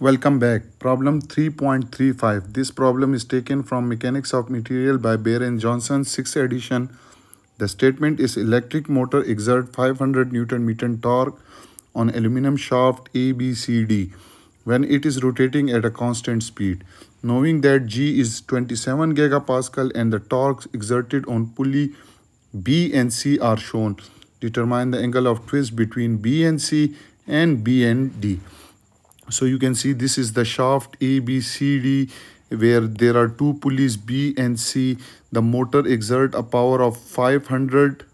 Welcome back. Problem 3.35. This problem is taken from Mechanics of Material by Beer and Johnston, 6th edition. The statement is electric motor exert 500 Newton meter torque on aluminum shaft ABCD when it is rotating at a constant speed. Knowing that G is 27 gigapascal and the torques exerted on pulley B and C are shown, determine the angle of twist between B and C and B and D so you can see this is the shaft a b c d where there are two pulleys b and c. The motor exert a power of 500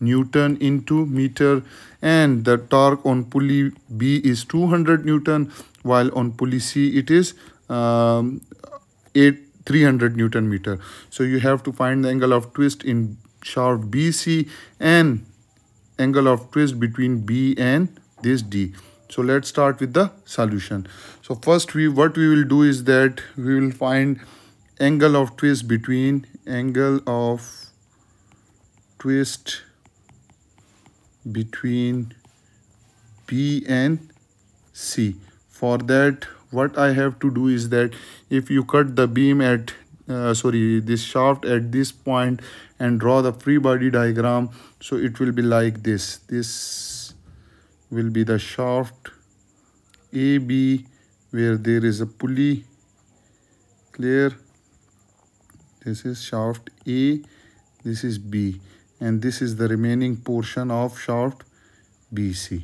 newton into meter and the torque on pulley b is 200 newton while on pulley c it is um, 8 300 newton meter. So you have to find the angle of twist in shaft bc and angle of twist between b and this d so let's start with the solution. So first we what we will do is that we will find angle of twist between angle of twist between B and C. For that what I have to do is that if you cut the beam at uh, sorry this shaft at this point and draw the free body diagram so it will be like this. This will be the shaft AB where there is a pulley. Clear? This is shaft A this is B and this is the remaining portion of shaft BC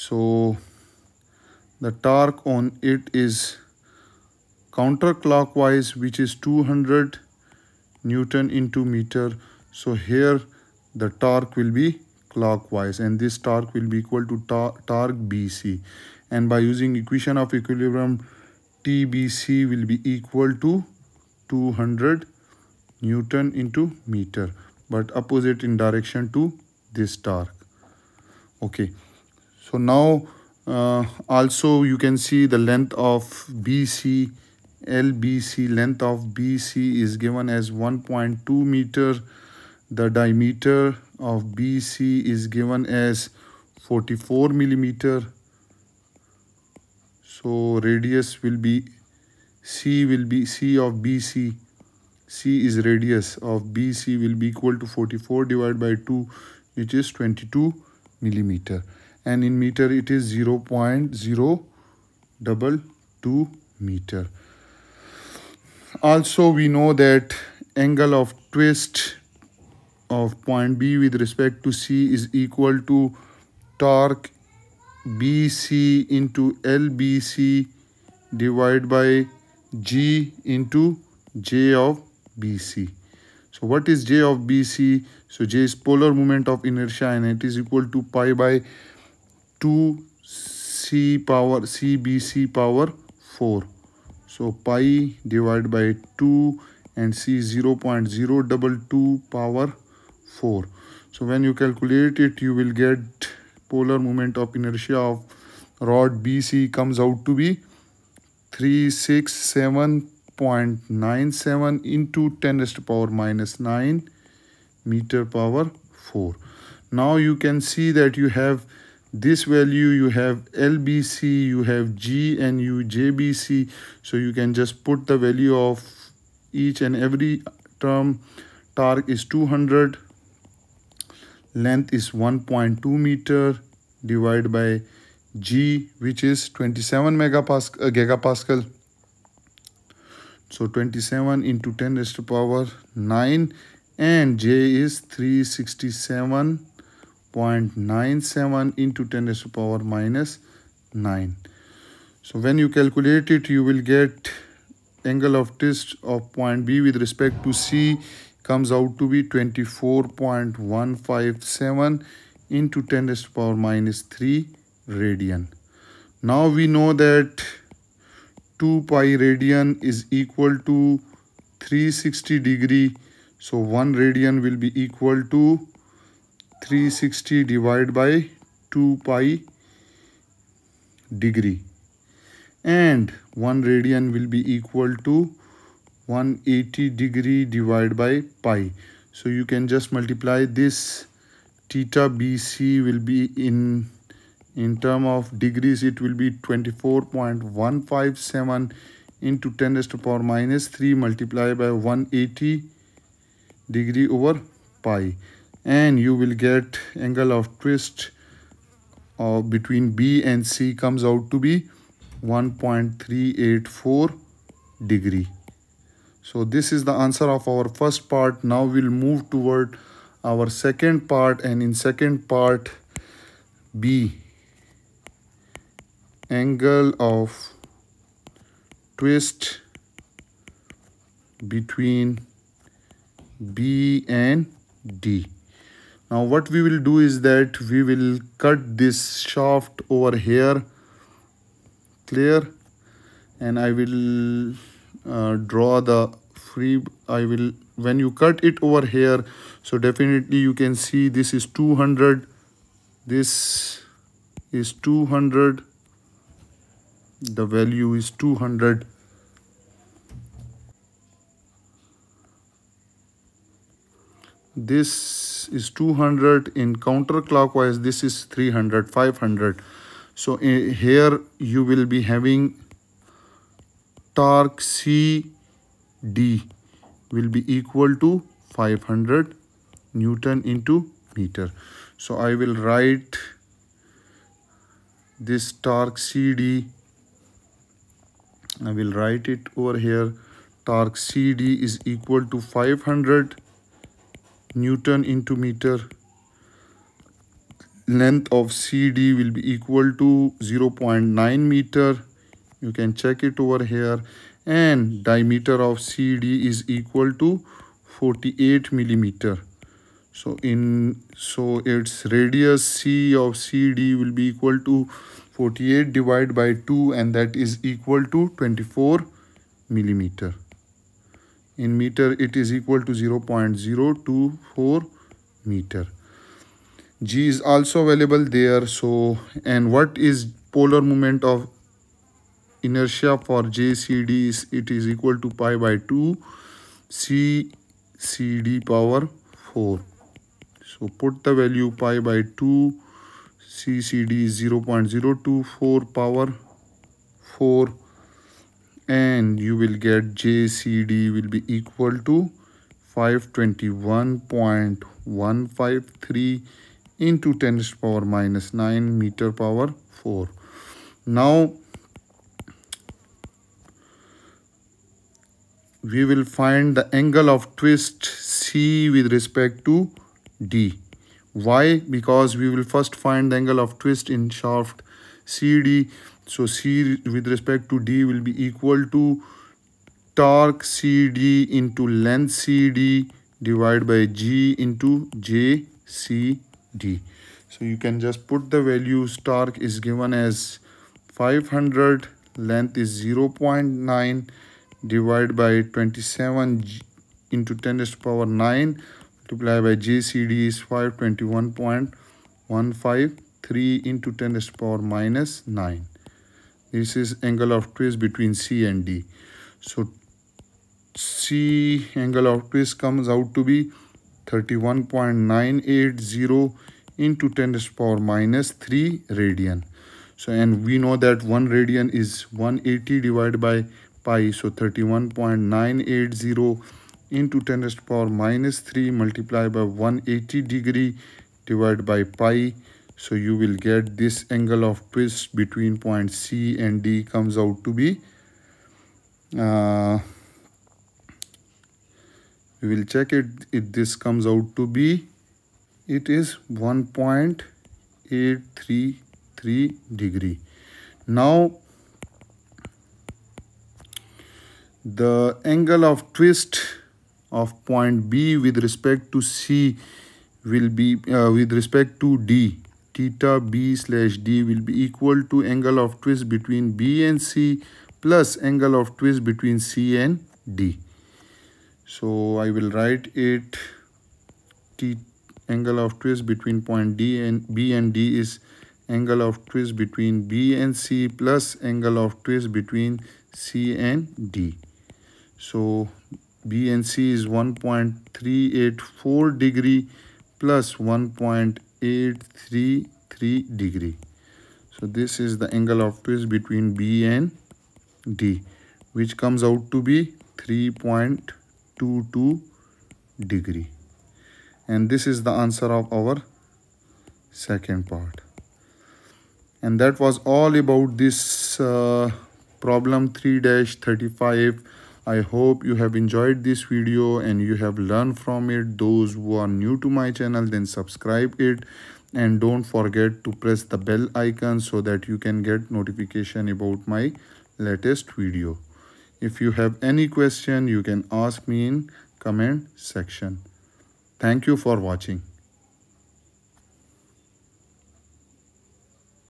so the torque on it is counterclockwise which is 200 newton into meter. So here the torque will be clockwise and this torque will be equal to tor torque BC and by using equation of equilibrium TBC will be equal to 200 Newton into meter but opposite in direction to this torque. Okay. So now uh, also you can see the length of BC LBC length of BC is given as 1.2 meter the diameter of BC is given as 44 millimeter. So radius will be C will be C of BC C is radius of BC will be equal to 44 divided by 2 which is 22 millimeter. And in meter it is 0 0.022 meter. Also we know that angle of twist of point B with respect to C is equal to torque BC into LBC divided by G into J of BC. So what is J of BC? So J is polar moment of inertia and it is equal to pi by 2 C power CBC power 4. So pi divided by 2 and C 0 0.022 power 4 so when you calculate it you will get polar moment of inertia of rod BC comes out to be 367.97 into 10 raised to power minus 9 meter power 4 now you can see that you have this value you have LBC you have G and you JBC so you can just put the value of each and every term torque is 200 length is 1.2 meter divided by G which is 27 megapascal uh, gigapascal. So 27 into 10 raised to power 9 and J is 367.97 into 10 raised to power minus 9 so when you calculate it you will get angle of twist of point B with respect to C comes out to be 24.157 into 10 raised to power minus 3 radian. Now we know that 2 pi radian is equal to 360 degree. So 1 radian will be equal to 360 divided by 2 pi degree. And 1 radian will be equal to 180 degree divided by pi. So you can just multiply this. Theta bc will be in in term of degrees it will be 24.157 into 10 raised to the power minus 3 multiplied by 180 degree over pi. And you will get angle of twist uh, between B and C comes out to be 1.384 degree. So this is the answer of our first part. Now we'll move toward our second part and in second part B angle of twist between B and D. Now what we will do is that we will cut this shaft over here clear and I will uh, draw the free I will when you cut it over here so definitely you can see this is 200 this is 200 the value is 200 this is 200 in counterclockwise this is 300 500 so uh, here you will be having torque CD will be equal to 500 Newton into meter. So I will write this torque CD I will write it over here. Torque CD is equal to 500 Newton into meter. Length of CD will be equal to 0.9 meter. You can check it over here and diameter of CD is equal to 48 millimeter. So in so its radius C of CD will be equal to 48 divided by 2 and that is equal to 24 millimeter. In meter it is equal to 0 0.024 meter. G is also available there. So and what is polar moment of inertia for jcd is it is equal to pi by 2 CCD power 4 so put the value pi by 2 ccd is 0 0.024 power 4 and you will get JCD will be equal to 521.153 into 10 to the power minus 9 meter power 4. Now we will find the angle of twist C with respect to D. Why? Because we will first find the angle of twist in shaft CD so C with respect to D will be equal to torque CD into length CD divided by G into JCD. So you can just put the values torque is given as 500 length is 0 0.9 divided by 27 into 10 to the power 9 multiplied by JCD is 521.153 into 10 to the power minus 9 this is angle of twist between C and D. So C angle of twist comes out to be 31.980 into 10 to the power minus 3 radian. So and we know that 1 radian is 180 divided by pi so 31.980 into 10 to the power minus 3 multiplied by 180 degree divided by pi. So you will get this angle of twist between point C and D comes out to be uh, we will check it if this comes out to be it is 1.833 degree. Now the angle of twist of point B with respect to C will be uh, with respect to D. Theta b slash d will be equal to angle of twist between b and c plus angle of twist between c and d. So i will write it t angle of twist between point d and b and d is angle of twist between b and c plus angle of twist between c and d so b and c is 1.384 degree plus 1.833 degree. So this is the angle of twist between b and d which comes out to be 3.22 degree. And this is the answer of our second part. And that was all about this uh, problem 3-35 i hope you have enjoyed this video and you have learned from it. Those who are new to my channel then subscribe it. And don't forget to press the bell icon so that you can get notification about my latest video. If you have any question you can ask me in comment section. Thank you for watching